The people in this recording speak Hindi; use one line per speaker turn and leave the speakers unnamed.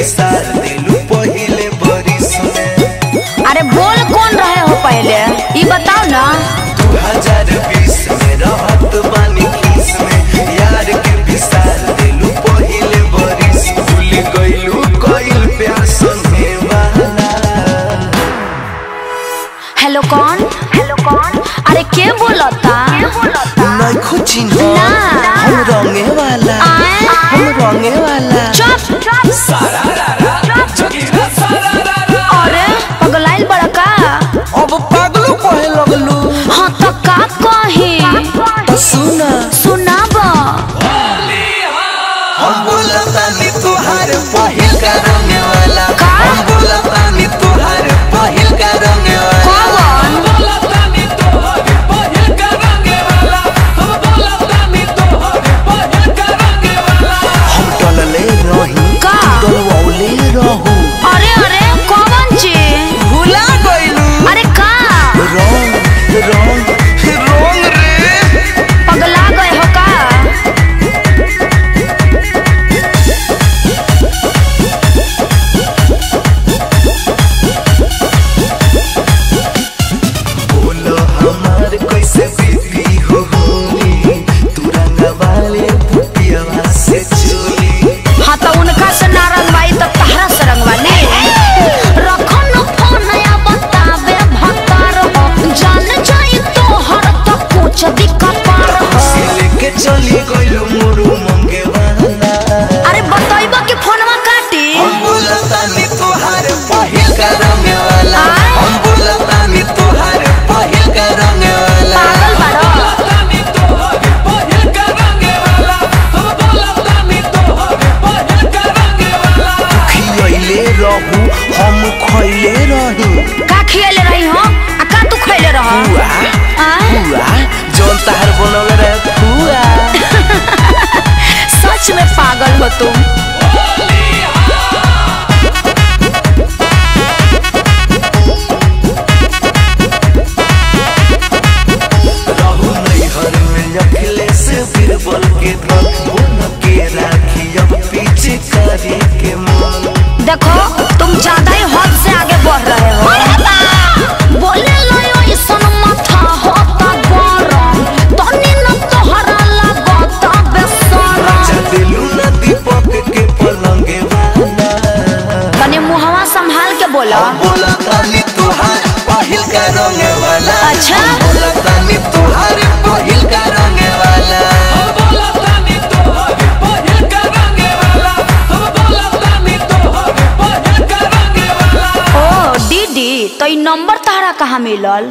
बिसार दिलू पहले बरिस में। अरे बोल कौन रहे हो पहले? ये बताओ ना।
2020 में रहत बानी किसमें यार के बिसार दिलू पहले बरिस। भूल गइलू कइल प्यास में वाला।
हेलो कौन? हेलो कौन? अरे के बोलता? के बोलता ना। कुछ ना
हम रंगे वाला हम रंगे वाला 너 रहू। हम खैले रहू।
का खिया संभाल के बोला अच्छा तो नंबर तहरा कहाँ मिलल?